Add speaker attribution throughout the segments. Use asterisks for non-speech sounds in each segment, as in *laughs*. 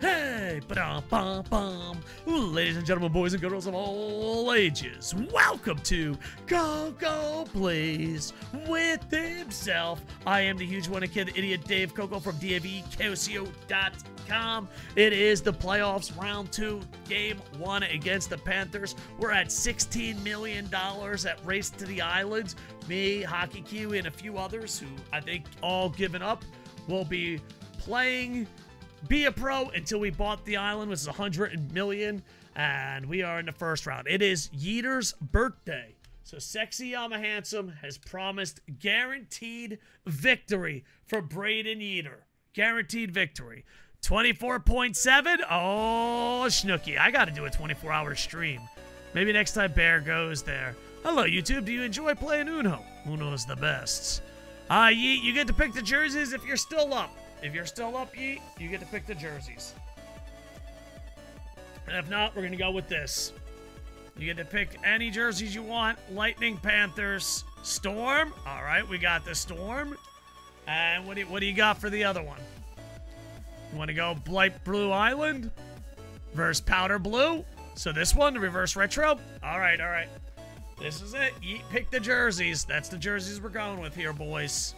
Speaker 1: Hey. Ladies and gentlemen, boys and girls of all ages, welcome to Koco Plays with himself. I am the huge one kid, idiot Dave Koco from davekoco.com. It is the playoffs round two, game one against the Panthers. We're at $16 million at Race to the Islands. Me, Hockey Q, and a few others who I think all given up will be playing be a pro until we bought the island, which is 100 million, and we are in the first round. It is Yeeter's birthday. So Sexyama Handsome has promised guaranteed victory for Braden Yeeter. Guaranteed victory. 24.7? Oh, Snooky. I got to do a 24 hour stream. Maybe next time Bear goes there. Hello, YouTube. Do you enjoy playing Uno? Uno's the best. Uh, Yeet, you get to pick the jerseys if you're still up. If you're still up, Yeet, you get to pick the jerseys. And if not, we're going to go with this. You get to pick any jerseys you want. Lightning, Panthers, Storm. All right, we got the Storm. And what do you, what do you got for the other one? You want to go Blight Blue Island versus Powder Blue? So this one, the reverse retro? All right, all right. This is it. Yeet, pick the jerseys. That's the jerseys we're going with here, boys.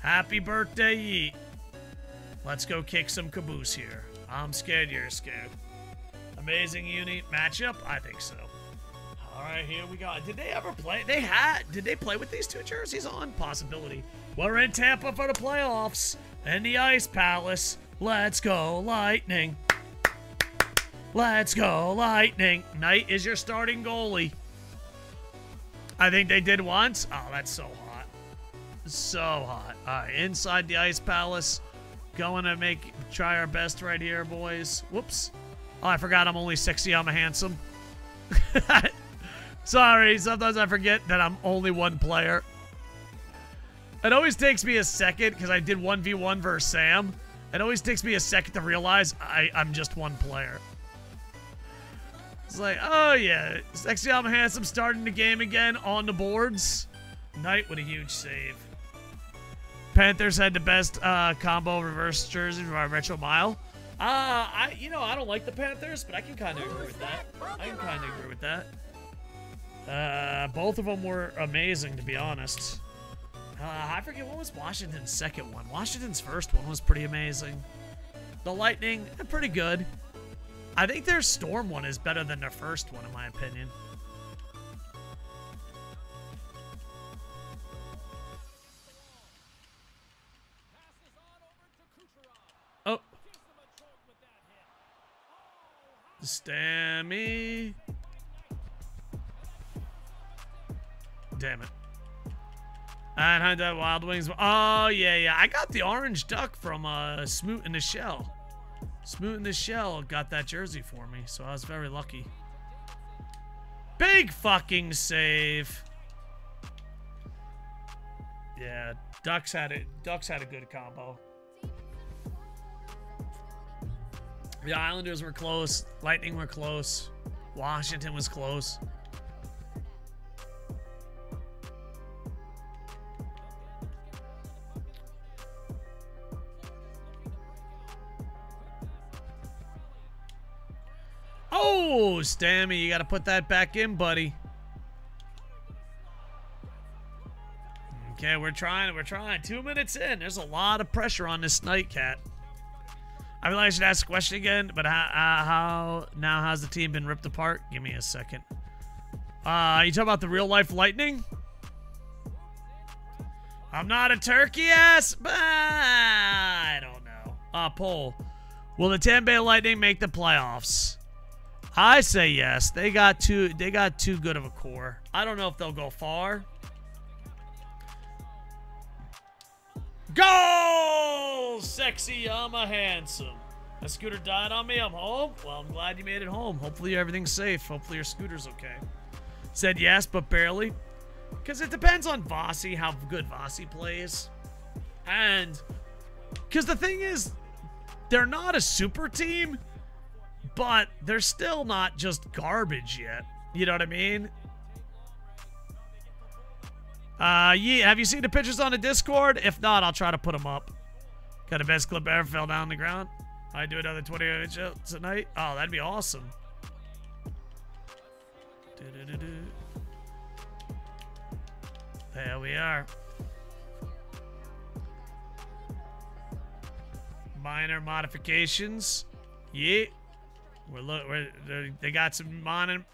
Speaker 1: Happy birthday, Yeet. Let's go kick some caboose here. I'm scared you're scared. Amazing uni matchup? I think so. All right, here we go. Did they ever play? They had. Did they play with these two jerseys on? Possibility. We're in Tampa for the playoffs. And the Ice Palace. Let's go, Lightning. Let's go, Lightning. Knight is your starting goalie. I think they did once. Oh, that's so hot. So hot. All right, inside the Ice Palace. Going to make try our best right here, boys. Whoops. Oh, I forgot I'm only sexy. I'm a handsome. *laughs* Sorry, sometimes I forget that I'm only one player. It always takes me a second because I did 1v1 versus Sam. It always takes me a second to realize I, I'm just one player. It's like, oh yeah, sexy, I'm handsome, starting the game again on the boards. Knight with a huge save. Panthers had the best uh, combo reverse jersey our retro mile. Uh, I you know I don't like the Panthers, but I can kind of agree with that. I can kind of agree with that. Uh, both of them were amazing to be honest. Uh, I forget what was Washington's second one. Washington's first one was pretty amazing. The Lightning, eh, pretty good. I think their Storm one is better than their first one in my opinion. Stammy. Damn it. And had that Wild Wings. Oh, yeah, yeah. I got the orange duck from uh, Smoot in the Shell. Smoot in the Shell got that jersey for me, so I was very lucky. Big fucking save. Yeah, Ducks had it. Ducks had a good combo. The Islanders were close. Lightning were close. Washington was close. Oh, Stammy, you got to put that back in, buddy. Okay, we're trying. We're trying. Two minutes in. There's a lot of pressure on this Nightcat. I realize I should ask a question again, but how, uh, how now has the team been ripped apart? Give me a second. Uh, you talking about the real life lightning? I'm not a turkey ass, but I don't know. Uh, poll. Will the Tampa Bay Lightning make the playoffs? I say yes. They got too they got too good of a core. I don't know if they'll go far. Go! Sexy, I'm a handsome. A scooter died on me. I'm home. Well, I'm glad you made it home. Hopefully everything's safe. Hopefully your scooter's okay. Said yes, but barely. Because it depends on Vasi, how good Vasi plays. And because the thing is, they're not a super team, but they're still not just garbage yet. You know what I mean? Uh, yeah, have you seen the pictures on the Discord? If not, I'll try to put them up. Got a best clip ever fell down on the ground. I do another 20 inch tonight. Oh, that'd be awesome. There we are. Minor modifications. Yeah. We're, look. we're they got some minor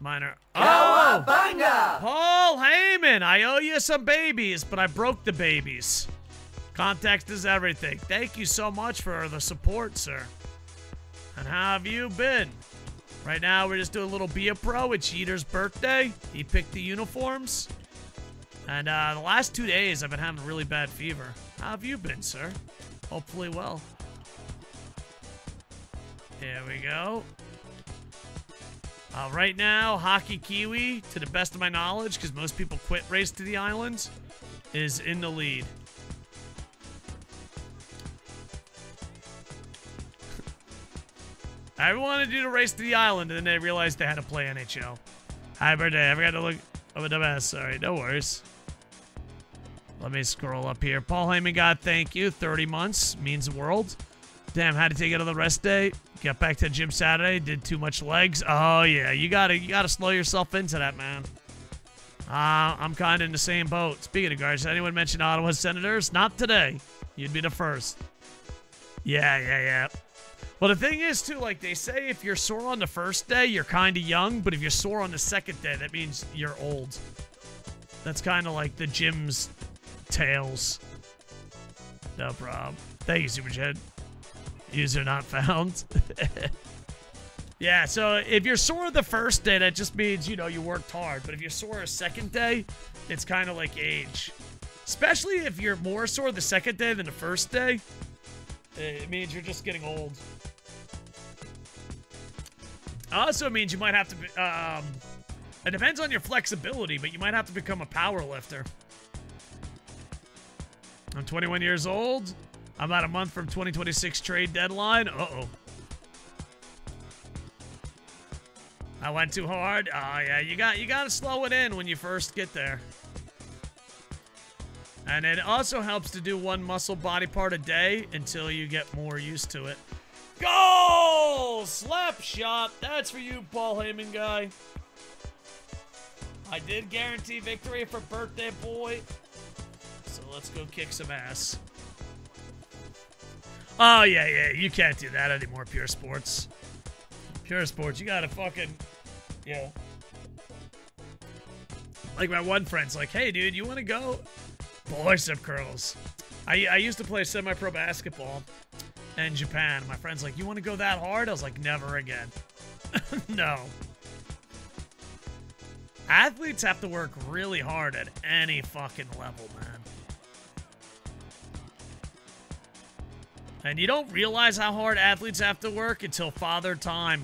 Speaker 1: minor.
Speaker 2: Oh! Paul
Speaker 1: Heyman, I owe you some babies, but I broke the babies. Context is everything. Thank you so much for the support, sir. And how have you been? Right now, we're just doing a little Be a Pro. It's Jeter's birthday. He picked the uniforms. And uh, the last two days, I've been having a really bad fever. How have you been, sir? Hopefully well. There we go. Uh, right now, Hockey Kiwi, to the best of my knowledge, because most people quit Race to the Islands, is in the lead. *laughs* I wanted to do the Race to the Island, and then they realized they had to play NHL. Hi, birthday. I forgot to look I'm a best. Sorry, no worries. Let me scroll up here. Paul Heyman got thank you. 30 months means the world. Damn, had to take it on the rest day. Got back to the gym Saturday. Did too much legs. Oh yeah, you gotta you gotta slow yourself into that, man. Uh, I'm kind of in the same boat. Speaking of guards, anyone mention Ottawa Senators? Not today. You'd be the first. Yeah, yeah, yeah. Well, the thing is, too, like they say, if you're sore on the first day, you're kind of young, but if you're sore on the second day, that means you're old. That's kind of like the gym's tails. No problem. Thank you, Super Chat. User not found. *laughs* yeah, so if you're sore the first day, that just means, you know, you worked hard. But if you're sore a second day, it's kind of like age. Especially if you're more sore the second day than the first day, it means you're just getting old. Also it means you might have to be, um, it depends on your flexibility, but you might have to become a power lifter. I'm 21 years old. I'm about a month from 2026 trade deadline. Uh-oh. I went too hard. Oh yeah, you got you got to slow it in when you first get there. And it also helps to do one muscle body part a day until you get more used to it. Goal! Slap shot. That's for you, Paul Heyman guy. I did guarantee victory for birthday boy. So let's go kick some ass. Oh, yeah, yeah. You can't do that anymore, Pure Sports. Pure Sports, you gotta fucking. Yeah. Like, my one friend's like, hey, dude, you wanna go? Bicep curls. I, I used to play semi pro basketball in Japan. My friend's like, you wanna go that hard? I was like, never again. *laughs* no. Athletes have to work really hard at any fucking level, man. And you don't realize how hard athletes have to work until Father Time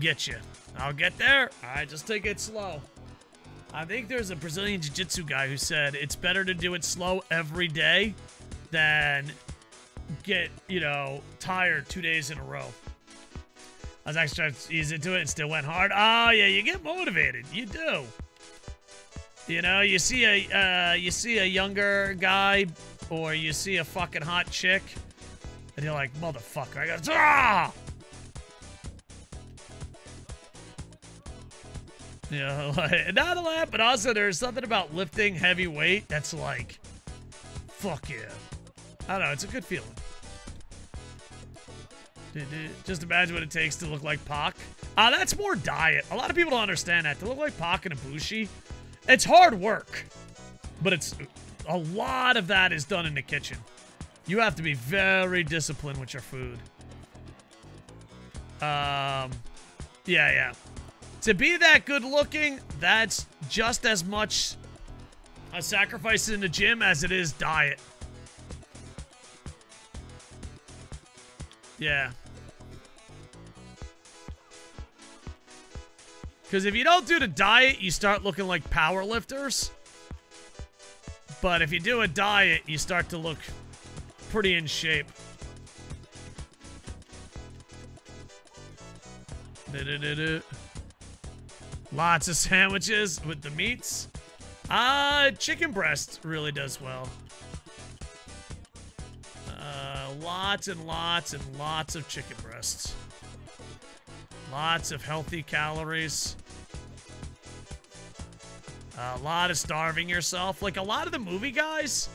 Speaker 1: gets you. I'll get there. I just take it slow. I think there's a Brazilian Jiu-Jitsu guy who said it's better to do it slow every day than get, you know, tired two days in a row. I was actually trying to ease into it and still went hard. Oh, yeah, you get motivated. You do. You know, you see a uh, you see a younger guy or you see a fucking hot chick, and you're like, motherfucker, I got ah! You know, *laughs* like, not a lot, but also there's something about lifting heavy weight that's like, fuck yeah. I don't know, it's a good feeling. Just imagine what it takes to look like Pac. Ah, uh, that's more diet. A lot of people don't understand that. To look like Pac and Ibushi, it's hard work, but it's a lot of that is done in the kitchen. You have to be very disciplined with your food. Um, yeah, yeah. To be that good looking, that's just as much a sacrifice in the gym as it is diet. Yeah. Because if you don't do the diet, you start looking like power lifters. But if you do a diet, you start to look pretty in shape. Lots of sandwiches with the meats. Uh, chicken breast really does well. lots and lots and lots of chicken breasts. Lots of healthy calories. A lot of starving yourself. Like a lot of the movie guys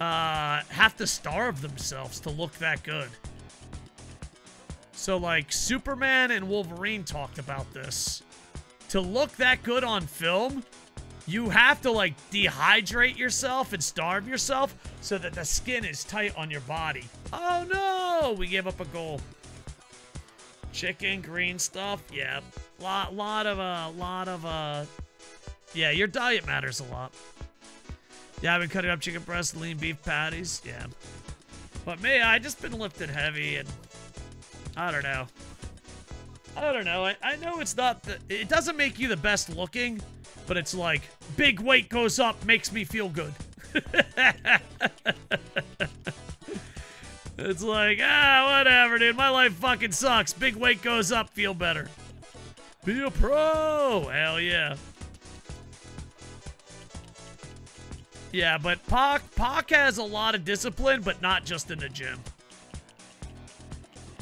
Speaker 1: uh, have to starve themselves to look that good. So, like, Superman and Wolverine talked about this. To look that good on film, you have to, like, dehydrate yourself and starve yourself so that the skin is tight on your body. Oh, no! We gave up a goal. Chicken, green stuff, yeah. Lot, lot of, uh, lot of, uh... Yeah, your diet matters a lot. Yeah, I've been cutting up chicken breast, lean beef patties, yeah. But me, I just been lifting heavy and I don't know. I don't know. I, I know it's not the, it doesn't make you the best looking, but it's like big weight goes up makes me feel good. *laughs* it's like, ah, whatever, dude. My life fucking sucks. Big weight goes up, feel better. Be a pro. Hell yeah. Yeah, but Pac, Pac has a lot of discipline, but not just in the gym.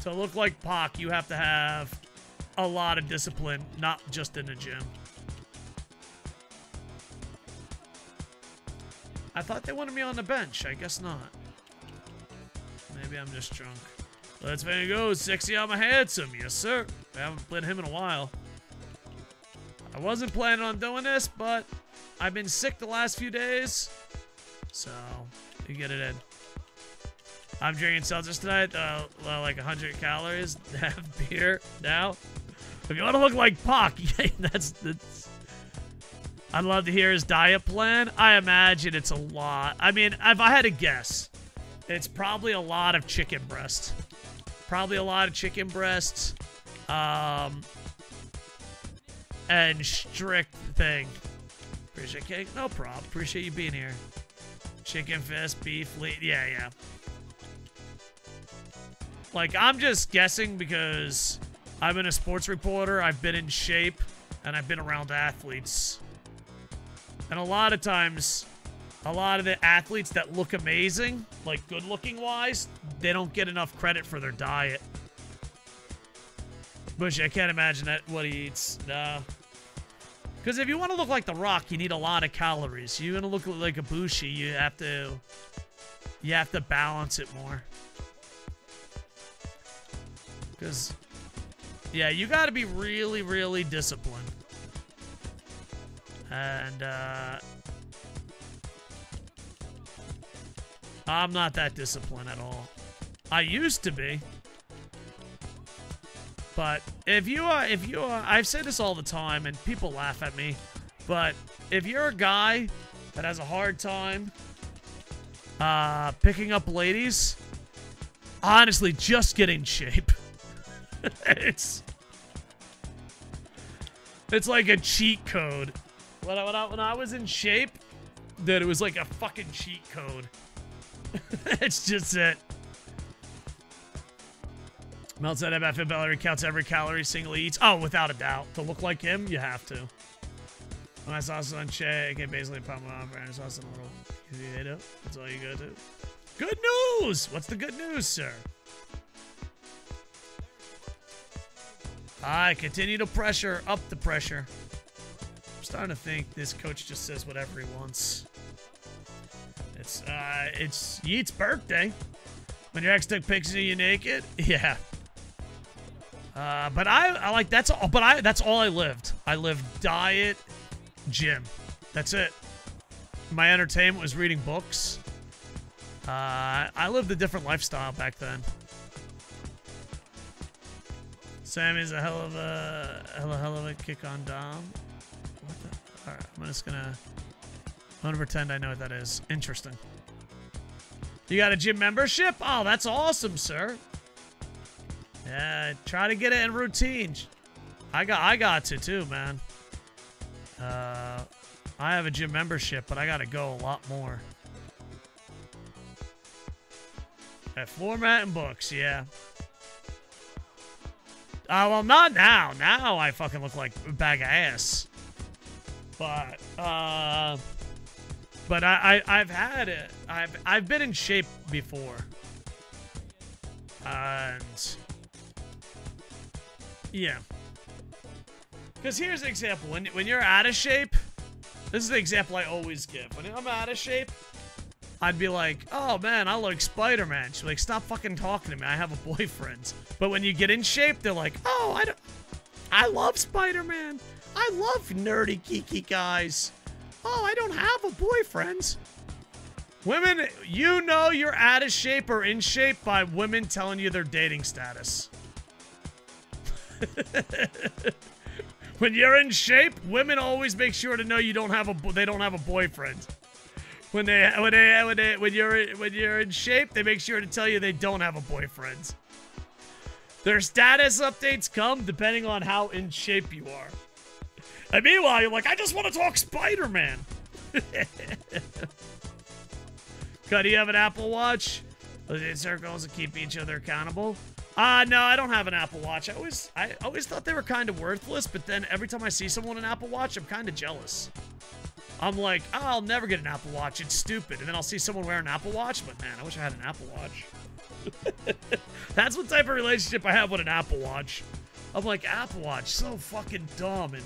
Speaker 1: To look like Pac, you have to have a lot of discipline, not just in the gym. I thought they wanted me on the bench. I guess not. Maybe I'm just drunk. Let's go. Sexy, I'm a handsome. Yes, sir. I haven't played him in a while. I wasn't planning on doing this, but I've been sick the last few days. So, you get it in. I'm drinking seltzers tonight, uh, like 100 calories. *laughs* Have beer now. If you want to look like Pac, *laughs* that's, that's. I'd love to hear his diet plan. I imagine it's a lot. I mean, if I had to guess, it's probably a lot of chicken breast. Probably a lot of chicken breasts. Um, and strict thing. Appreciate cake. No problem. Appreciate you being here. Chicken fist, beef, lead. Yeah, yeah. Like, I'm just guessing because I've been a sports reporter, I've been in shape, and I've been around athletes. And a lot of times, a lot of the athletes that look amazing, like good looking wise, they don't get enough credit for their diet. Bushy, I can't imagine that what he eats. No. Because if you want to look like The Rock, you need a lot of calories. You want to look like Ibushi, you have to, you have to balance it more. Because, yeah, you got to be really, really disciplined. And, uh... I'm not that disciplined at all. I used to be. But if you are, if you are, I've said this all the time and people laugh at me, but if you're a guy that has a hard time uh, picking up ladies, honestly, just get in shape. *laughs* it's it's like a cheat code. When I, when I, when I was in shape, that it was like a fucking cheat code. *laughs* it's just it. Mel said MFM Bellery counts every calorie single eats. Oh, without a doubt. To look like him, you have to. I saw on Che, can basically pump on and I saw some little That's all you gotta do. Good news! What's the good news, sir? I continue to pressure, up the pressure. I'm starting to think this coach just says whatever he wants. It's, uh, it's Yeet's birthday. When your ex took pictures of you naked? *laughs* Yeah. Uh, but I, I like, that's all, but I, that's all I lived. I lived diet, gym. That's it. My entertainment was reading books. Uh, I lived a different lifestyle back then. Sammy's a hell of a hell, of, hell of a kick on Dom. What the? All right, I'm just gonna I'm gonna pretend I know what that is. Interesting. You got a gym membership? Oh, that's awesome, sir. Yeah, try to get it in routine. I got I got to too, man. Uh, I have a gym membership, but I got to go a lot more. At format and books, yeah. Uh, well, not now. Now I fucking look like a bag of ass. But, uh... But I, I, I've had it. I've, I've been in shape before. And yeah. Because here's an example. When, when you're out of shape, this is the example I always give. When I'm out of shape, I'd be like, oh man, I like Spider-Man. She's like, stop fucking talking to me. I have a boyfriend. But when you get in shape, they're like, oh, I don't, I love Spider-Man. I love nerdy geeky guys. Oh, I don't have a boyfriend. Women, you know you're out of shape or in shape by women telling you their dating status. *laughs* when you're in shape, women always make sure to know you don't have a they don't have a boyfriend. When they when they when they when you're when you're in shape, they make sure to tell you they don't have a boyfriend. Their status updates come depending on how in shape you are. And meanwhile, you're like, I just want to talk Spider-Man. *laughs* Do you have an Apple Watch? Circles to keep each other accountable. Uh, no, I don't have an Apple Watch. I always, I always thought they were kind of worthless, but then every time I see someone an Apple Watch, I'm kind of jealous. I'm like, oh, I'll never get an Apple Watch. It's stupid. And then I'll see someone wear an Apple Watch, but man, I wish I had an Apple Watch. *laughs* That's what type of relationship I have with an Apple Watch. I'm like, Apple Watch, so fucking dumb and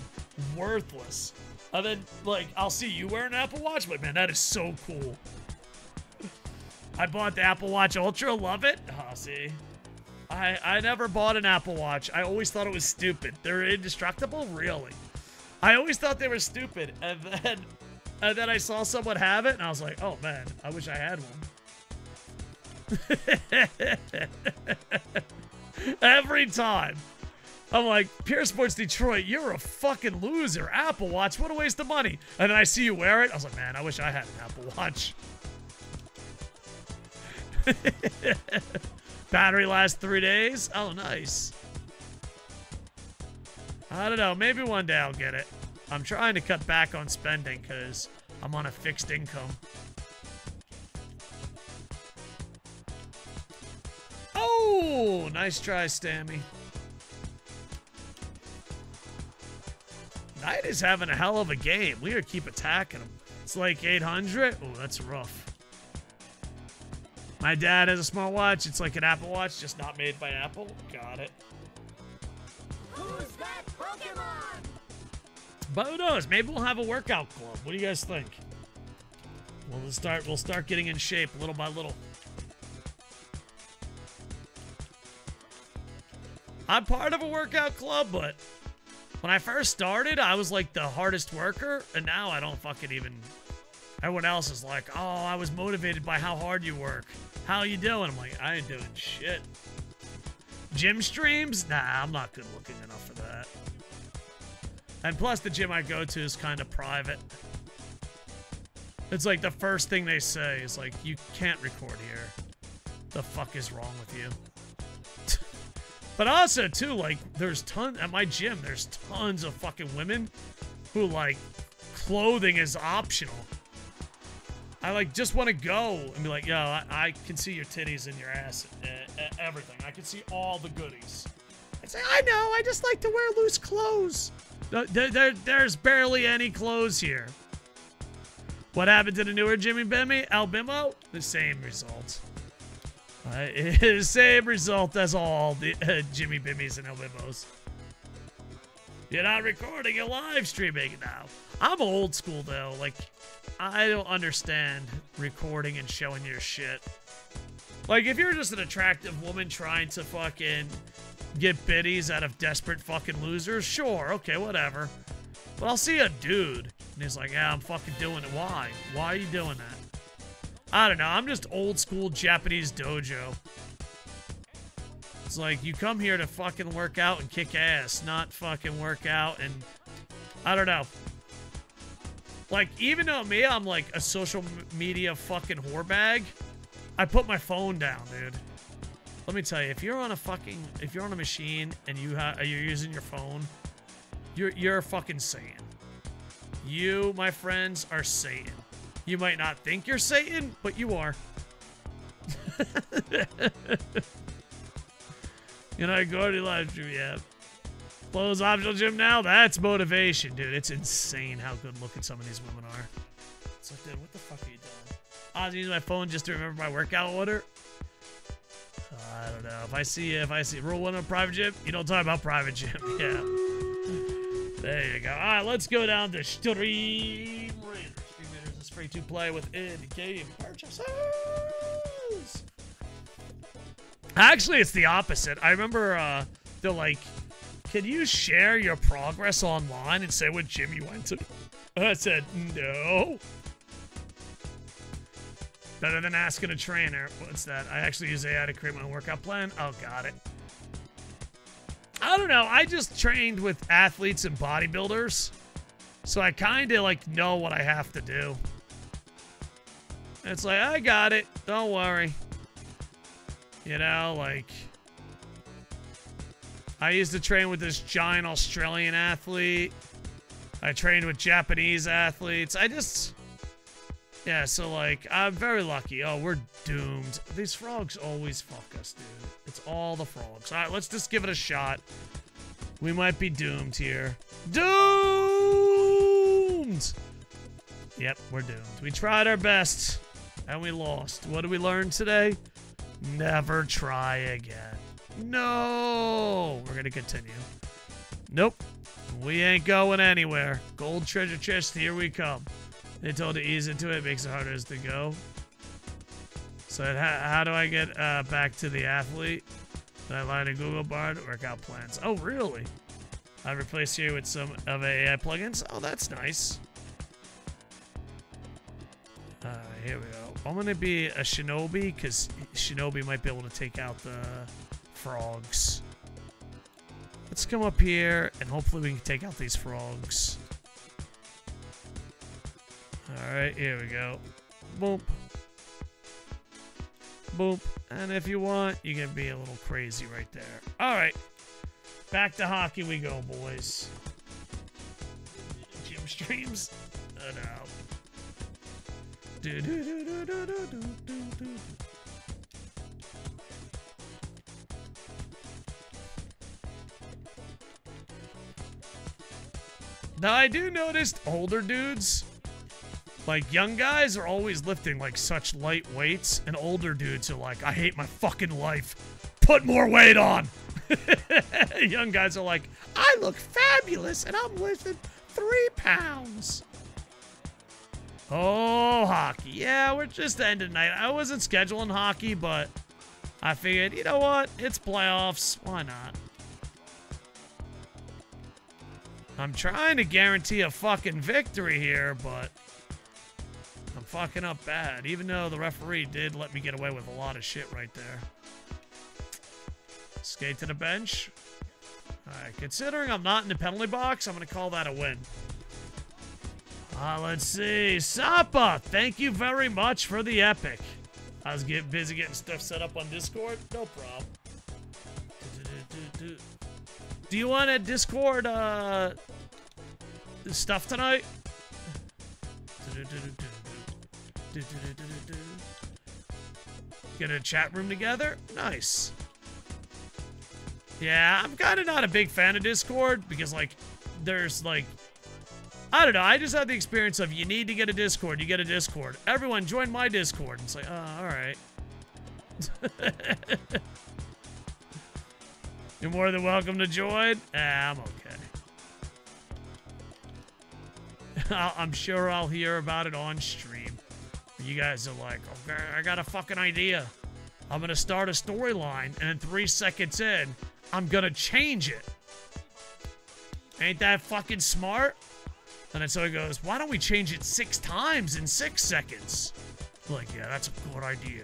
Speaker 1: worthless. And then, like, I'll see you wear an Apple Watch, but man, that is so cool. I bought the Apple Watch Ultra, love it. Oh, see. I, I never bought an Apple Watch. I always thought it was stupid. They're indestructible? Really? I always thought they were stupid. And then and then I saw someone have it, and I was like, oh man, I wish I had one. *laughs* Every time. I'm like, Pure Sports Detroit, you're a fucking loser. Apple Watch, what a waste of money. And then I see you wear it. I was like, man, I wish I had an Apple Watch. *laughs* Battery lasts three days. Oh, nice. I don't know. Maybe one day I'll get it. I'm trying to cut back on spending because I'm on a fixed income. Oh, nice try, Stammy. Knight is having a hell of a game. We gotta keep attacking him. It's like 800. Oh, that's rough. My dad has a small watch. It's like an Apple Watch, just not made by Apple. Got it. Who's that Pokemon? But who knows? Maybe we'll have a workout club. What do you guys think? We'll start. We'll start getting in shape little by little. I'm part of a workout club, but when I first started, I was like the hardest worker, and now I don't fucking even. Everyone else is like, "Oh, I was motivated by how hard you work." How you doing? I'm like, I ain't doing shit. Gym streams? Nah, I'm not good looking enough for that. And plus, the gym I go to is kind of private. It's like the first thing they say is like, you can't record here. The fuck is wrong with you? *laughs* but also, too, like, there's tons, at my gym, there's tons of fucking women who, like, clothing is optional. I like just want to go and be like, yo, I, I, can see your titties and your ass, and, everything. I can see all the goodies. I say, I know. I just like to wear loose clothes. There, there, there's barely any clothes here. What happened to the newer Jimmy Bimmy? Albimo? The same result. Uh, *laughs* same result as all the uh, Jimmy Bimmies and Albimos. You're not recording, you're live streaming now. I'm old school though. Like, I don't understand recording and showing your shit. Like, if you're just an attractive woman trying to fucking get biddies out of desperate fucking losers, sure, okay, whatever. But I'll see a dude, and he's like, yeah, I'm fucking doing it. Why? Why are you doing that? I don't know. I'm just old school Japanese dojo. It's like, you come here to fucking work out and kick ass, not fucking work out and... I don't know. Like, even though me, I'm like a social media fucking whore bag, I put my phone down, dude. Let me tell you, if you're on a fucking, if you're on a machine and you you're using your phone, you're you're fucking Satan. You, my friends, are Satan. You might not think you're Satan, but you are. *laughs* you know, go to live stream, yeah. Close optional gym now? That's motivation, dude. It's insane how good looking some of these women are. It's like, dude, what the fuck are you doing? I was using my phone just to remember my workout order. I don't know. If I see if I see rule one of private gym, you don't talk about private gym. *laughs* Yeah. There you go. All right, let's go down to Stream Raiders. Stream Raiders is free to play with in-game purchases. Actually, it's the opposite. I remember uh, they're like, can you share your progress online and say what gym you went to? I said, no. Better than asking a trainer. What's that? I actually use AI to create my workout plan. Oh, got it. I don't know. I just trained with athletes and bodybuilders. So I kind of like know what I have to do. It's like, I got it. Don't worry. You know, like I used to train with this giant Australian athlete. I trained with Japanese athletes. I just yeah, so like I'm very lucky. Oh, we're doomed. These frogs always fuck us, dude. It's all the frogs. All right, let's just give it a shot. We might be doomed here. Doomed! Yep, we're doomed. We tried our best, and we lost. What did we learn today? Never try again. No! We're gonna continue. Nope. We ain't going anywhere. Gold treasure chest, here we come. They told to ease into it, makes it harder as to go. So how, do I get uh, back to the athlete? Did I line a Google bar to workout plans? Oh, really? I replaced here with some of AI plugins. Oh, that's nice. Here we go. I'm gonna be a shinobi because shinobi might be able to take out the frogs. Let's come up here and hopefully we can take out these frogs. Alright, here we go. Boop. Boop. And if you want, you can be a little crazy right there. Alright. Back to hockey we go, boys. Gym streams? Oh, no. Now I do notice older dudes like, young guys are always lifting, like, such light weights, and older dudes are like, I hate my fucking life. Put more weight on. *laughs* young guys are like, I look fabulous, and I'm lifting three pounds. Oh, hockey. Yeah, we're just ending night. I wasn't scheduling hockey, but I figured, you know what? It's playoffs. Why not? I'm trying to guarantee a fucking victory here, but I'm fucking up bad, even though the referee did let me get away with a lot of shit right there. Skate to the bench. Alright, considering I'm not in the penalty box, I'm going to call that a win. Uh, let's see. Sapa, thank you very much for the epic. I was getting busy getting stuff set up on Discord. No problem. Do you want a Discord uh, stuff tonight? Get a chat room together? Nice. Yeah, I'm kind of not a big fan of Discord because, like, there's, like, I don't know. I just had the experience of you need to get a Discord, you get a Discord. Everyone join my Discord. It's like, oh, all right. *laughs* You're more than welcome to join. Ah, I'm okay. *laughs* I'm sure I'll hear about it on stream. You guys are like, okay, I got a fucking idea. I'm gonna start a storyline, and then three seconds in, I'm gonna change it. Ain't that fucking smart? And then so he goes, why don't we change it six times in six seconds? I'm like, yeah, that's a good idea.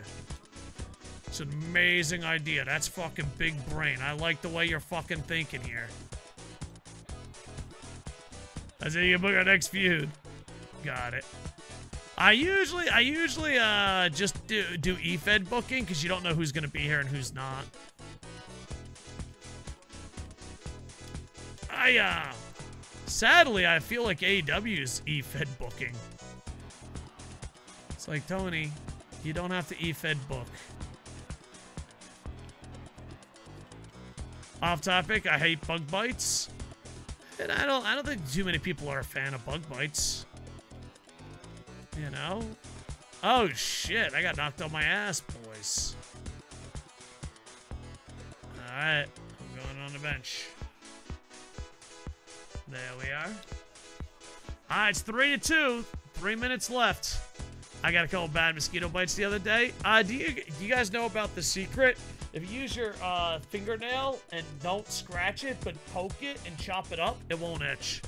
Speaker 1: It's an amazing idea. That's fucking big brain. I like the way you're fucking thinking here. I say you book our next feud. Got it. I usually, I usually uh, just do, do EFED booking because you don't know who's going to be here and who's not. I, uh, sadly, I feel like AEW's EFED booking. It's like, Tony, you don't have to EFED book. Off topic, I hate bug bites. And I don't, I don't think too many people are a fan of bug bites. You know? Oh, shit. I got knocked on my ass, boys. Alright, I'm going on the bench. There we are. Alright, it's three to two. Three minutes left. I got a couple bad mosquito bites the other day. Uh, do you do you guys know about the secret? If you use your uh, fingernail and don't scratch it, but poke it and chop it up, it won't itch.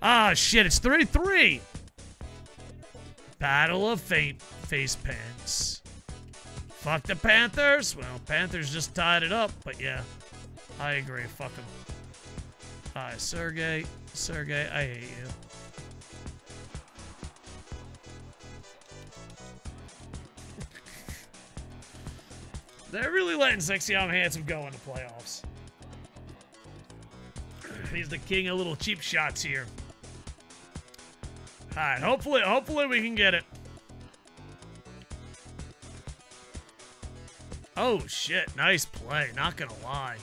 Speaker 1: Ah, shit, it's 3-3. Battle of Fate face pants. Fuck the Panthers. Well, Panthers just tied it up, but yeah, I agree. Fuck them. Hi, Sergey. Sergey, I hate you. They're really letting Sexyama Handsome go in the playoffs. He's the king of little cheap shots here. All right, hopefully, hopefully we can get it. Oh shit, nice play. Not gonna lie.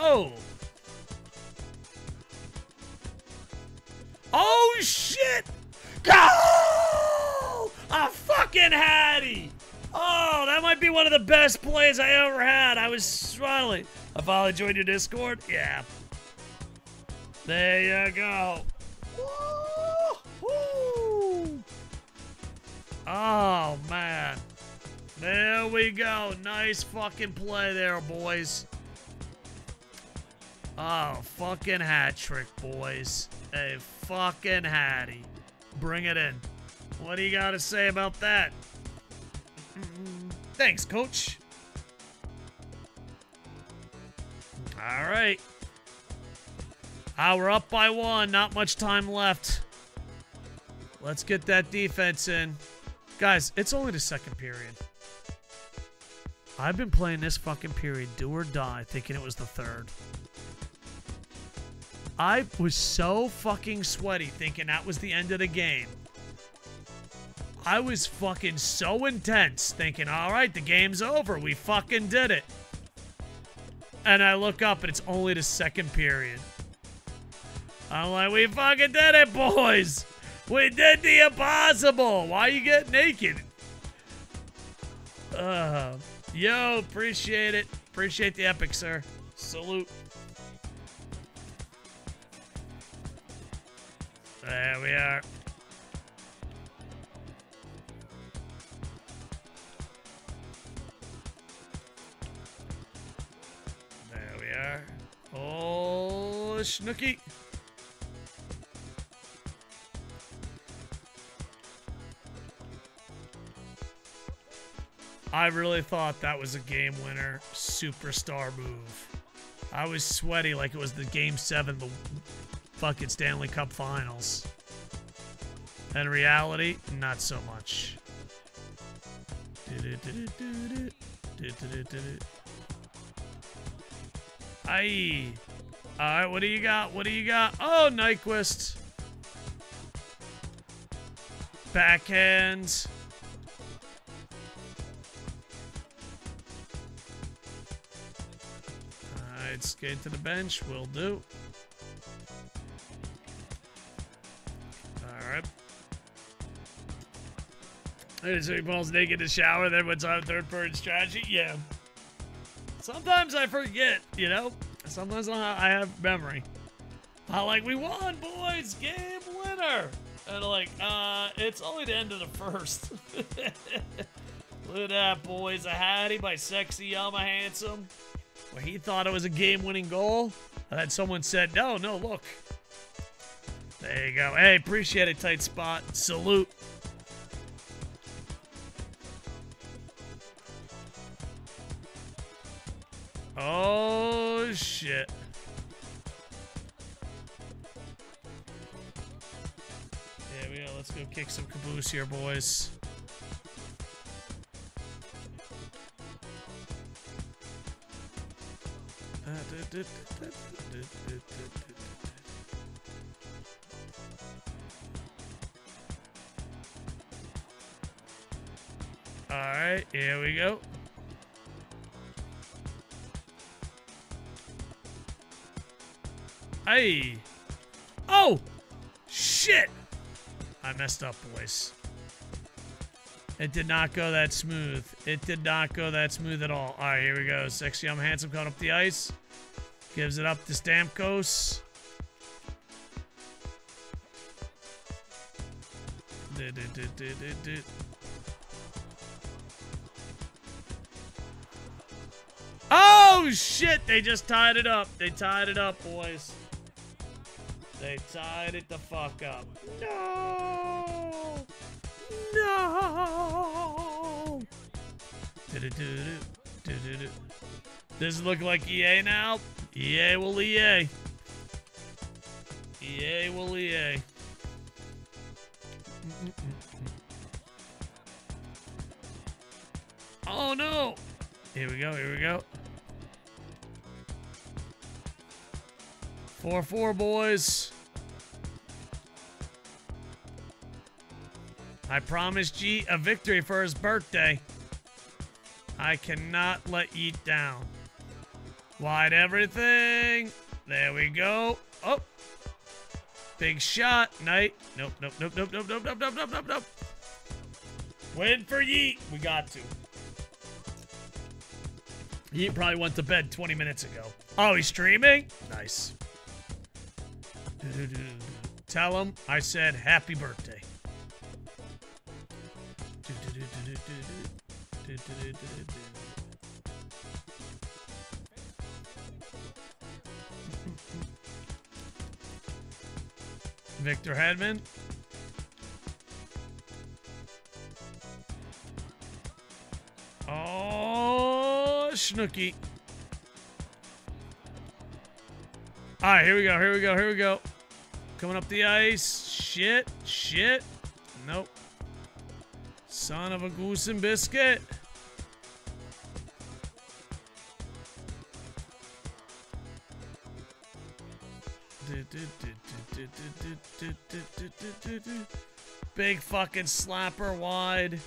Speaker 1: Oh. Oh, shit. Go! A fucking Hattie. Oh, that might be one of the best plays I ever had. I was smiling. I finally joined your Discord. Yeah. There you go. Oh, man. There we go. Nice fucking play there, boys. Oh, fucking hat trick, boys. A fucking hattie. Bring it in. What do you got to say about that? Thanks, coach. All right. Ah, we're up by one. Not much time left. Let's get that defense in. Guys, it's only the second period. I've been playing this fucking period do or die thinking it was the third. I was so fucking sweaty thinking that was the end of the game. I was fucking so intense thinking, all right, the game's over. We fucking did it. And I look up and it's only the second period. I'm like, we fucking did it, boys. We did the impossible. Why you get naked? Uh, yo, appreciate it. Appreciate the epic, sir. Salute. There we are. There we are. Oh, Snooky. I really thought that was a game winner superstar move. I was sweaty like it was the game seven, the fucking Stanley Cup Finals. In reality, not so much. Aye. Alright, what do you got? What do you got? Oh, Nyquist. Backhand. Alright, skate to the bench. Will do. So he falls naked in the shower, then what's on third person strategy? Yeah. Sometimes I forget, you know? Sometimes I have memory. I like, we won, boys! Game winner! And like, uh, it's only the end of the first. *laughs* Look at that, boys. A Hattie by Sexyama Handsome. Where he thought it was a game-winning goal. And then someone said, no, no, look. There you go. Hey, appreciate it, tight spot. Salute. Oh, shit. There we go. Let's go kick some caboose here, boys. All right, here we go. Hey. Oh! Shit! I messed up, boys. It did not go that smooth. It did not go that smooth at all. All right, here we go. Sexyama Handsome, coming up the ice. Gives it up to Stamkos. Oh, shit! They just tied it up. They tied it up, boys. They tied it the fuck up. No! No! Does it look like EA now? EA will EA. EA will EA. Oh no! Here we go, here we go. 4 4, boys. I promised G a victory for his birthday. I cannot let Yeet down. Wide everything. There we go. Oh. Big shot. Night. Nope, nope, nope, nope, nope, nope, nope, nope, nope, nope, nope. Win for Yeet. We got to. Yeet probably went to bed 20 minutes ago. Oh, he's streaming? Nice. *laughs* Tell him I said happy birthday. *laughs* Victor Hedman. Oh, Snooky. All right, here we go, here we go, here we go. Coming up the ice. Shit, shit. Nope. Son of a goose and biscuit. Big fucking slapper wide.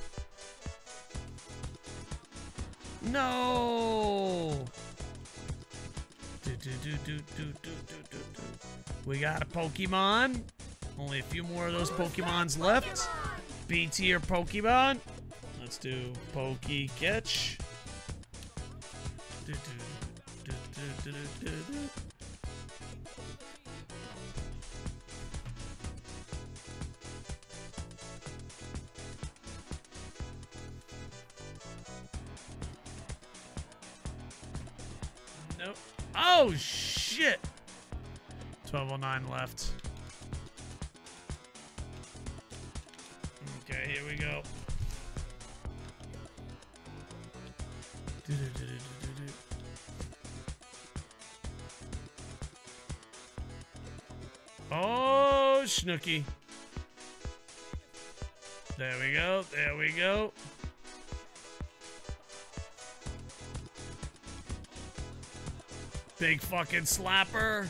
Speaker 1: No do, do, do, do, do, do, do. We got a Pokemon. Only a few more of those Pokemons left. B tier Pokemon. Let's do Poky Catch. Do, do, do, do, do, do, do. Oh, shit. 1209 left. Okay, here we go. Oh, Snooky. There we go. There we go. Big fucking slapper.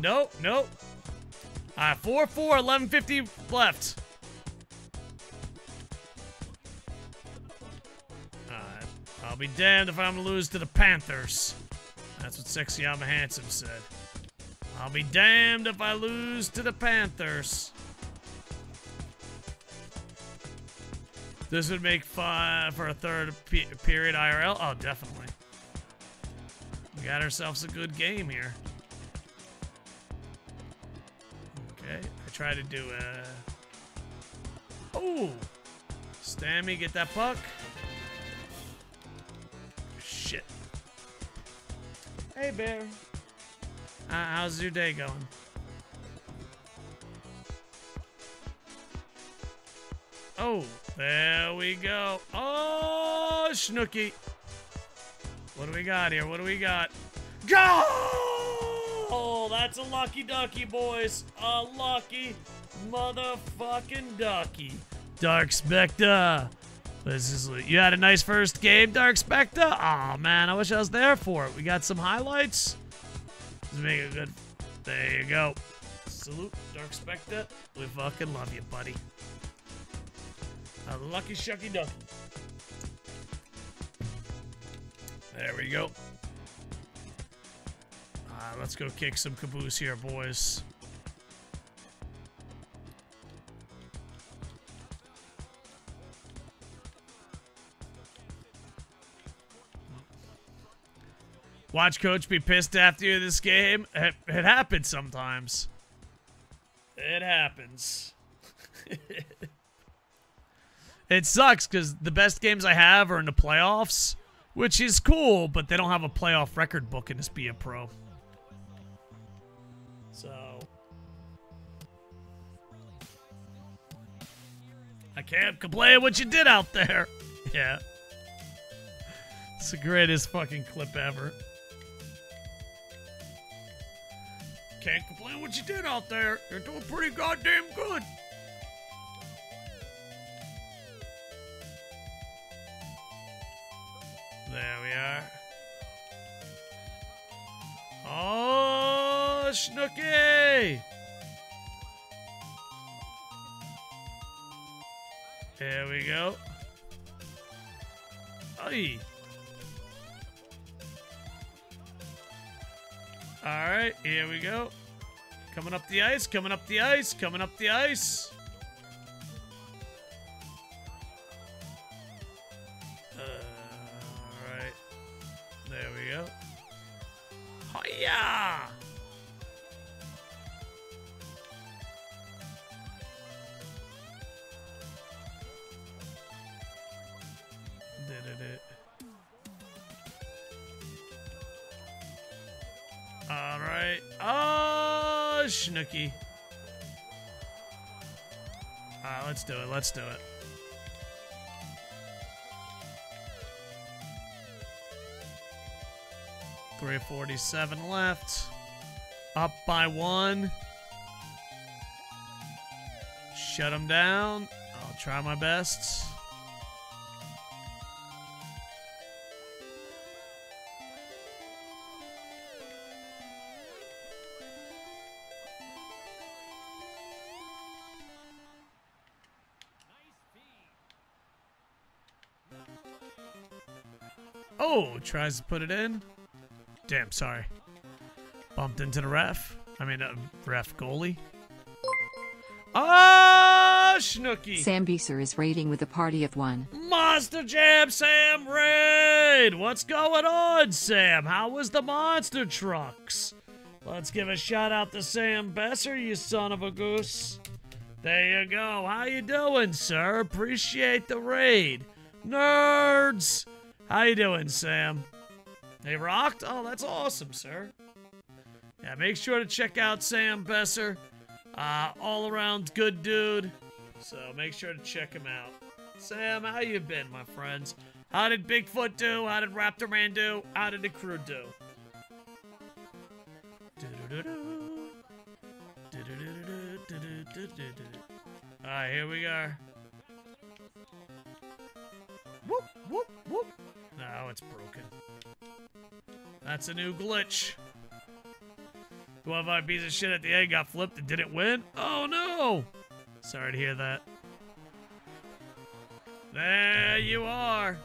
Speaker 1: Nope, nope. Uh, 4 4, 1150 left. Uh, I'll be damned if I'm gonna lose to the Panthers. That's what Sexyama Handsome said. I'll be damned if I lose to the Panthers. This would make fun for a third period IRL. Oh, definitely. We got ourselves a good game here. Okay, I try to do a... Oh! Stammy, get that puck. Shit. Hey, Bear. Uh, how's your day going? Oh, there we go. Oh, Snooky. What do we got here? What do we got? Go! Oh, that's a lucky ducky, boys. A lucky motherfucking ducky. Dark Spectre. This is you had a nice first game, Dark Spectre. Oh man, I wish I was there for it. We got some highlights. Let's make it good. There you go. Salute, Dark Spectre. We fucking love you, buddy. A lucky shucky ducky. There we go. Uh, let's go kick some caboose here, boys. Watch coach be pissed after you this game. It, it happens sometimes. It happens. *laughs* it sucks because the best games I have are in the playoffs, which is cool, but they don't have a playoff record book in this Be a Pro. So. I can't complain what you did out there. *laughs* Yeah. It's the greatest fucking clip ever. Can't complain what you did out there. You're doing pretty goddamn good. There we are. Oh, Snooky! There we go. Aye. All right, here we go. Coming up the ice, coming up the ice, coming up the ice. Snooky. All right, let's do it. Let's do it. Three forty-seven left. Up by one. Shut him down. I'll try my best. Oh, tries to put it in. Damn, sorry. Bumped into the ref. I mean, uh, ref goalie. Ah, Snooky.
Speaker 3: Sam Besser is raiding with a party of one.
Speaker 1: Monster Jam Sam Raid! What's going on, Sam? How was the monster trucks? Let's give a shout out to Sam Besser, you son of a goose. There you go. How you doing, sir? Appreciate the raid. Nerds! How you doing, Sam? They rocked? Oh, that's awesome, sir. Yeah, make sure to check out Sam Besser. Uh, all around good dude. So make sure to check him out. Sam, how you been, my friends? How did Bigfoot do? How did Raptor Man do? How did the crew do? Alright, here we go. Whoop, whoop, whoop. No, it's broken. That's a new glitch. Whoever piece of shit at the end got flipped and didn't win? Oh no! Sorry to hear that. There you are.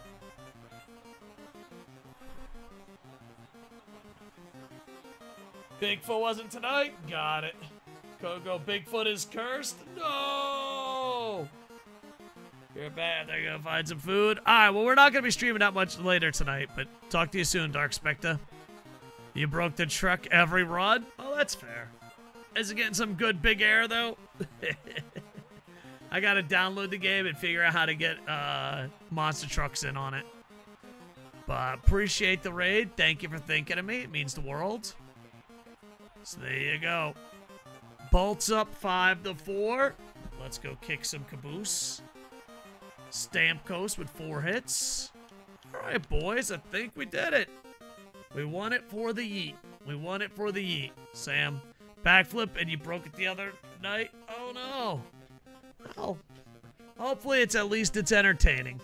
Speaker 1: Bigfoot wasn't tonight? Got it. Koco Bigfoot is cursed? No! You're bad. They're gonna find some food. Alright, well, we're not gonna be streaming that much later tonight, but talk to you soon, Dark Spectre. You broke the truck every run? Oh, that's fair. Is it getting some good big air, though? *laughs* I gotta download the game and figure out how to get uh, monster trucks in on it. But appreciate the raid. Thank you for thinking of me. It means the world. So there you go. Bolts up five to four. Let's go kick some caboose. Stamkos with four hits. All right, boys. I think we did it. We won it for the yeet. We won it for the yeet. Sam, backflip and you broke it the other night. Oh no. Well, hopefully it's at least it's entertaining.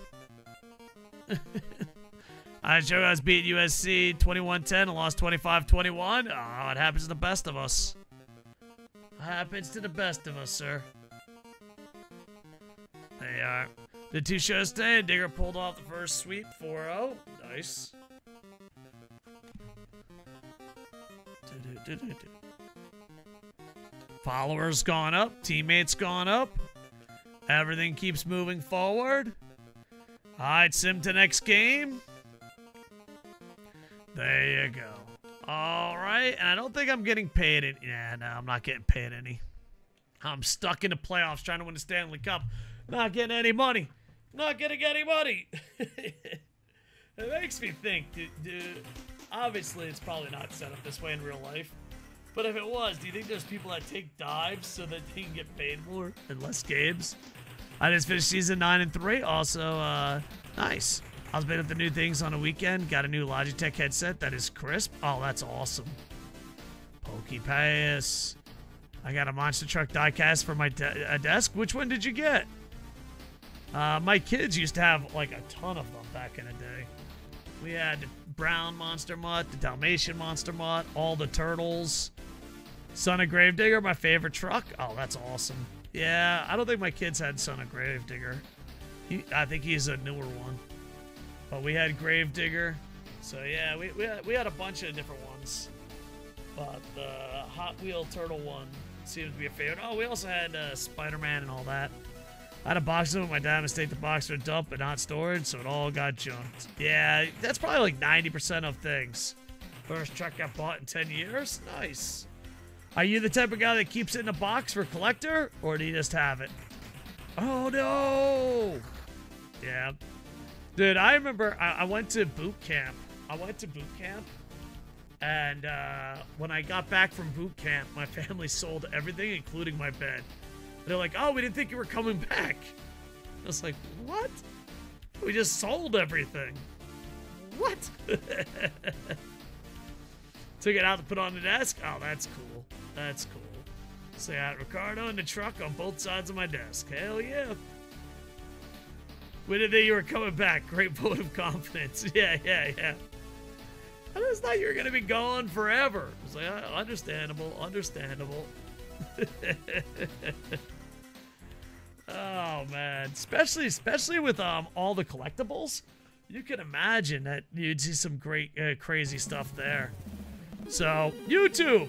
Speaker 1: *laughs* I show us beat USC 21-10 and lost 25-21. Oh, it happens to the best of us. Happens to the best of us, sir. They are. The two shows today, Digger pulled off the first sweep 4-0. Nice. Followers gone up, teammates gone up. Everything keeps moving forward. All right, sim to next game. There you go. All right, and I don't think I'm getting paid. Any. Yeah, no, I'm not getting paid any. I'm stuck in the playoffs trying to win the Stanley Cup. Not getting any money. Not getting any money. *laughs* it makes me think, dude. Obviously, it's probably not set up this way in real life. But if it was, do you think there's people that take dives so that they can get paid more in less games? I just finished season 9 and 3. Also, uh, nice. I was made up the new things on a weekend. Got a new Logitech headset that is crisp. Oh, that's awesome. Pokey Pass. I got a monster truck diecast for my de- desk. Which one did you get? Uh, my kids used to have like a ton of them back in the day. We had brown monster mutt, the Dalmatian monster mutt, all the turtles. Son of Gravedigger, my favorite truck. Oh, that's awesome. Yeah, I don't think my kids had Son of Gravedigger. He, I think he's a newer one. But we had Gravedigger. So yeah, we, we, had, we had a bunch of different ones. But the Hot Wheel Turtle one seems to be a favorite. Oh, we also had uh, Spider-Man and all that. I had a box of them. My dad mistake the box for a dump but not storage, so it all got junked. Yeah, that's probably like 90% of things. First truck got bought in 10 years? Nice. Are you the type of guy that keeps it in a box for collector, or do you just have it? Oh no! Yeah. Dude, I remember I, I went to boot camp. I went to boot camp, and uh, when I got back from boot camp, my *laughs* family sold everything, including my bed. They're like, oh, we didn't think you were coming back. I was like, what? We just sold everything. What? *laughs* Took it out to put on the desk. Oh, that's cool. That's cool. Say out Ricardo in the truck on both sides of my desk. Hell yeah. We didn't think you were coming back. Great *laughs* vote of confidence. *laughs* Yeah, yeah, yeah. I just thought you were gonna be gone forever. It's like uh, understandable, understandable. *laughs* oh man, especially especially with um all the collectibles, you can imagine that you'd see some great uh, crazy stuff there. So YouTube,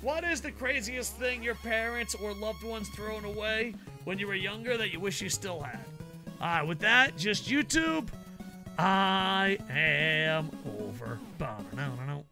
Speaker 1: what is the craziest thing your parents or loved ones thrown away when you were younger that you wish you still had? All right, with that, just YouTube. I am over. Bye.